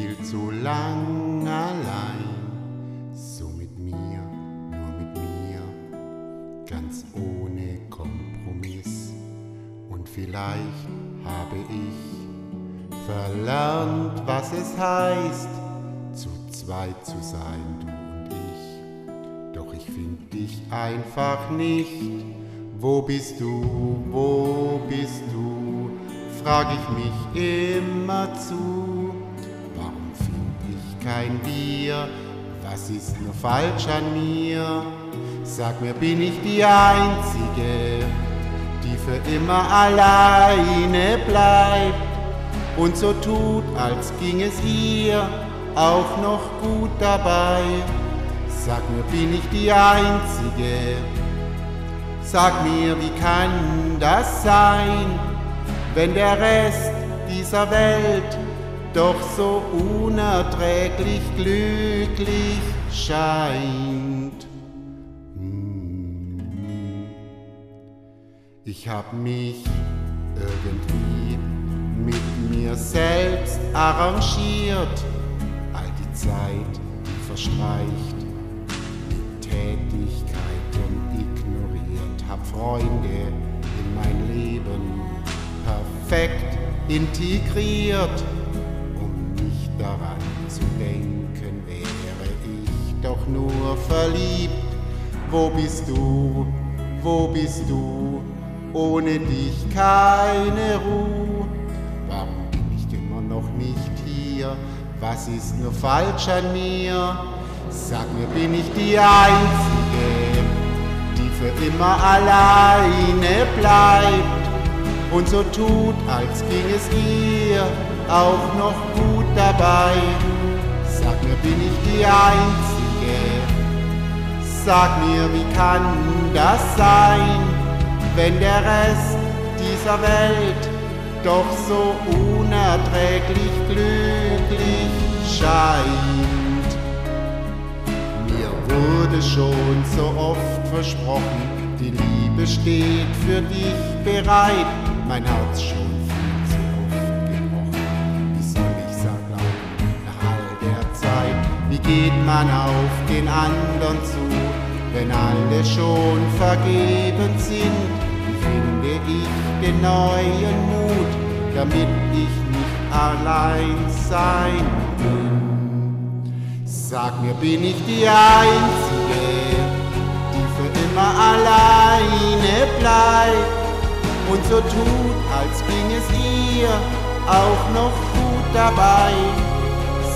viel zu lang allein, so mit mir, nur mit mir, ganz ohne Kompromiss. Und vielleicht habe ich verlernt, was es heißt, zu zweit zu sein, du und ich. Doch ich find dich einfach nicht. Wo bist du, wo bist du? Frag ich mich immer zu. Kein Bier? Was ist nur falsch an mir? Sag mir, bin ich die Einzige, die für immer alleine bleibt und so tut, als ging es ihr auch noch gut dabei. Sag mir, bin ich die Einzige? Sag mir, wie kann das sein, wenn der Rest dieser Welt doch so unerträglich glücklich scheint? Hm. Ich hab mich irgendwie mit mir selbst arrangiert, all die Zeit, die verstreicht, mit Tätigkeiten ignoriert, hab Freunde in mein Leben perfekt integriert, nur verliebt. Wo bist du? Wo bist du? Ohne dich keine Ruhe. Warum bin ich immer noch nicht hier? Was ist nur falsch an mir? Sag mir, bin ich die Einzige, die für immer alleine bleibt und so tut, als ging es ihr auch noch gut dabei? Sag mir, bin ich die Einzige? Sag mir, wie kann das sein, wenn der Rest dieser Welt doch so unerträglich glücklich scheint. Mir wurde schon so oft versprochen, die Liebe steht für dich bereit, mein Herz schon viel zu oft gebrochen. Wie soll ich sag glauben, nach all der Zeit, wie geht man auf den anderen zu, wenn alle schon vergeben sind? Finde ich den neuen Mut, damit ich nicht allein sein bin? Sag mir, bin ich die Einzige, die für immer alleine bleibt und so tut, als ging es ihr auch noch gut dabei?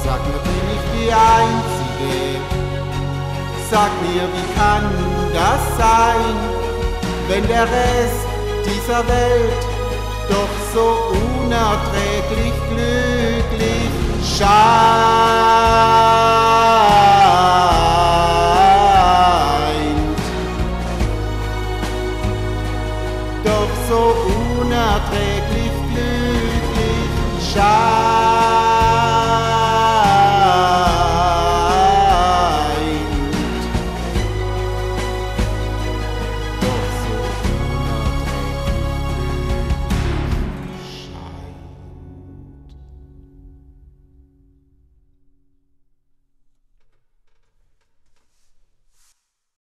Sag mir, bin ich die Einzige? Sag mir, wie kann das sein, wenn der Rest dieser Welt doch so unerträglich glücklich scheint? Doch so unerträglich glücklich scheint.